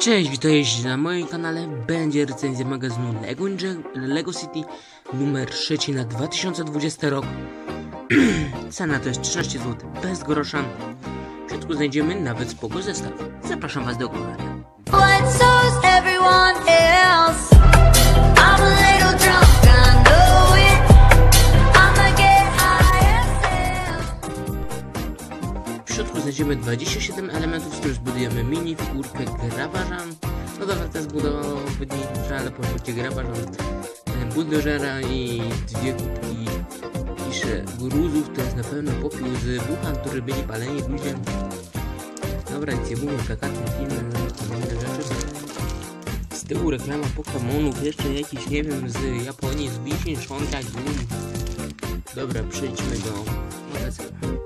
Cześć, witajcie na moim kanale. Będzie recenzja magazynu Lego, Lego City numer 3 na 2020 rok. Cena to jest 13 zł bez grosza. W środku znajdziemy nawet spoko zestaw. Zapraszam Was do oglądania. Znajdziemy 27 elementów, z których zbudujemy mini figurkę grabarza. No dobra, to jest budownicza, ale po prostu grabarza, e, buldożera i dwie kubki pisze gruzów. To jest na pewno popiół z buchan, które byli paleni ludzie. Dobra, nie mówię, plakaty, filmy, inne rzeczy. Z tyłu reklama Pokemonów, jeszcze jakiś, nie wiem, z Japonii, z wiśni, szonka, gum. Dobra, przejdźmy do magazynu.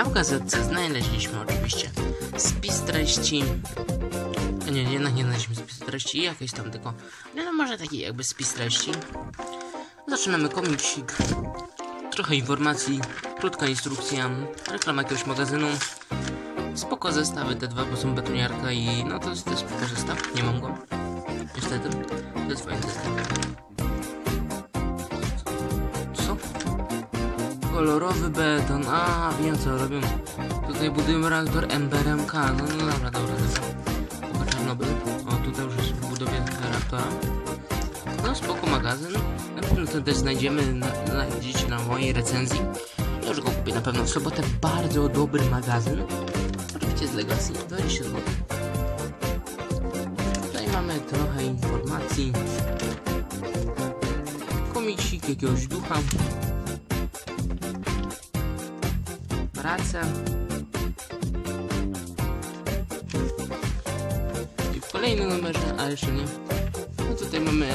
A w gazetce znaleźliśmy oczywiście spis treści. Nie, nie, nie znaleźliśmy spis treści, jakieś tam tylko. No może taki jakby spis treści. Zaczynamy komiksik. Trochę informacji, krótka instrukcja, reklama jakiegoś magazynu. Spoko zestawy te dwa, bo są betoniarka i no to jest, to jest spoko zestaw, nie mam go. Niestety, to jest fajny zestaw. Kolorowy beton, a wiem co robią. Tutaj budują reaktor MBRMK, no, no dobra, dobra, dobra. Tylko Czarnobyl. O, tutaj już jest w budowie reaktora. No spoko magazyn. Na pewno ten też znajdziemy, na, znajdziecie na mojej recenzji. Ja już go kupię na pewno w sobotę. Bardzo dobry magazyn. Oczywiście z Legacy, 20 zł. Tutaj mamy trochę informacji. Komiksik jakiegoś ducha. Pracę. I w kolejnym numerze, a jeszcze nie. No tutaj mamy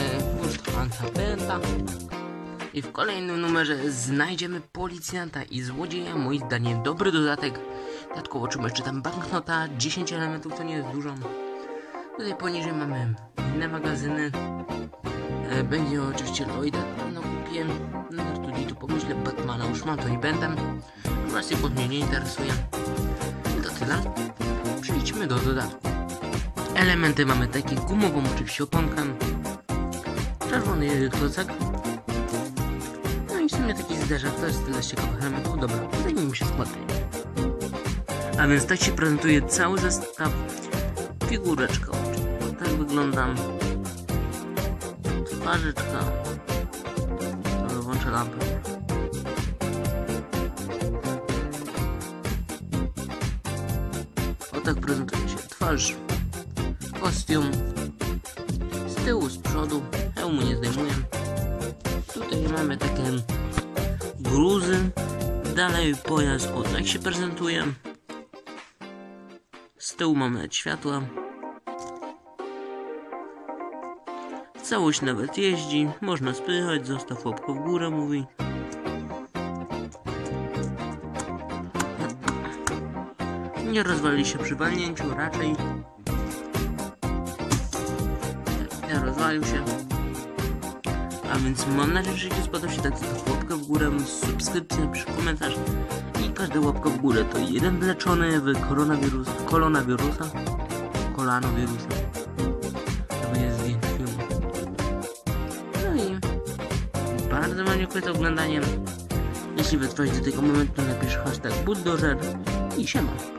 Wurst Hansa Benta. I w kolejnym numerze znajdziemy policjanta i złodzieja. Moim zdaniem dobry dodatek. Dodatkowo otrzymać jeszcze tam banknota. 10 elementów to nie jest dużo. Tutaj poniżej mamy inne magazyny. E, Będzie oczywiście Lloyda, na pewno kupię. No tu tu pomyślę Batmana, już mam to i będę. Właśnie pod mnie nie interesuje. I to tyle. Przejdźmy do dodatku. Elementy mamy takie gumową oczywiście oponkę. Czerwony klocek. No i w sumie taki zderzak, to jest tyle z ciekawych elementów. Dobra, zajmijmy się składem. A więc tak się prezentuje cały zestaw. Figureczka. Tak wygląda. Twarzyczka. Lampę. O tak prezentuje się twarz. Kostium. Z tyłu, z przodu. Hełmu nie zdejmuję. Tutaj mamy takie gruzy. Dalej pojazd. O tak się prezentuje. Z tyłu mamy światła. Całość nawet jeździ, można spychać, zostaw łapkę w górę, mówi. Nie rozwali się przy walnięciu, raczej. Nie rozwalił się. A więc mam nadzieję, że się spodobał się tak zostaw łapkę w górę, subskrypcję, pisz komentarz. I każda łapka w górę to jeden wleczony w koronawirus, kolonawirusa, kolanowirusa. Bardzo wam dziękuję za oglądanie. Jeśli wytrwałeś do tego momentu, napisz hashtag bulldozer i siema.